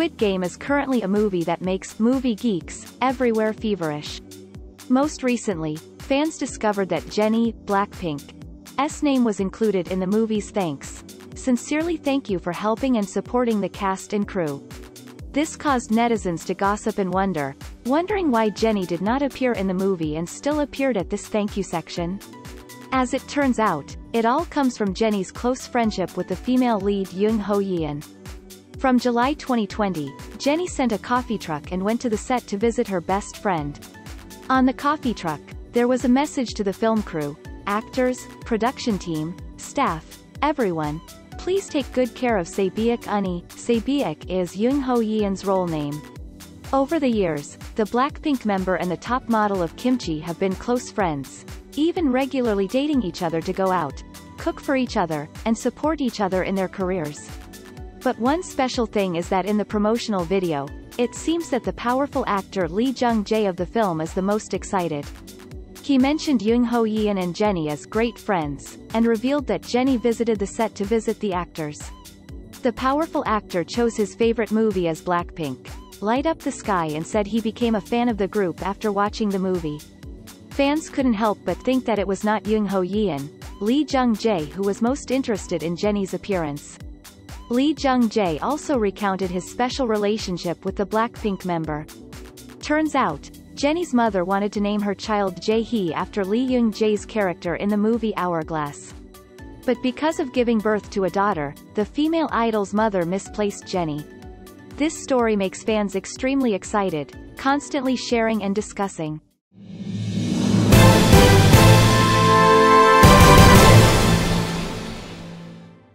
Squid Game is currently a movie that makes movie geeks everywhere feverish. Most recently, fans discovered that Jennie, Blackpink's name was included in the movie's thanks. Sincerely thank you for helping and supporting the cast and crew. This caused netizens to gossip and wonder, wondering why Jennie did not appear in the movie and still appeared at this thank you section. As it turns out, it all comes from Jennie's close friendship with the female lead Yoon Ho Yeon. From July 2020, Jennie sent a coffee truck and went to the set to visit her best friend. On the coffee truck, there was a message to the film crew, actors, production team, staff, everyone, please take good care of Sae-byeok Unni. Sae-byeok is Yoon Ho Yeon's role name. Over the years, the Blackpink member and the top model of Kimchi have been close friends, even regularly dating each other to go out, cook for each other, and support each other in their careers. But one special thing is that in the promotional video, it seems that the powerful actor Lee Jung-jae of the film is the most excited. He mentioned Yoon Ho Yeon and Jennie as great friends, and revealed that Jennie visited the set to visit the actors. The powerful actor chose his favorite movie as Blackpink, Light Up the Sky and said he became a fan of the group after watching the movie. Fans couldn't help but think that it was not Yoon Ho Yeon, Lee Jung-jae who was most interested in Jennie's appearance. Lee Jung-jae also recounted his special relationship with the Blackpink member. Turns out, Jennie's mother wanted to name her child Jae-hee after Lee Jung-jae's character in the movie Hourglass. But because of giving birth to a daughter, the female idol's mother misplaced Jennie. This story makes fans extremely excited, constantly sharing and discussing.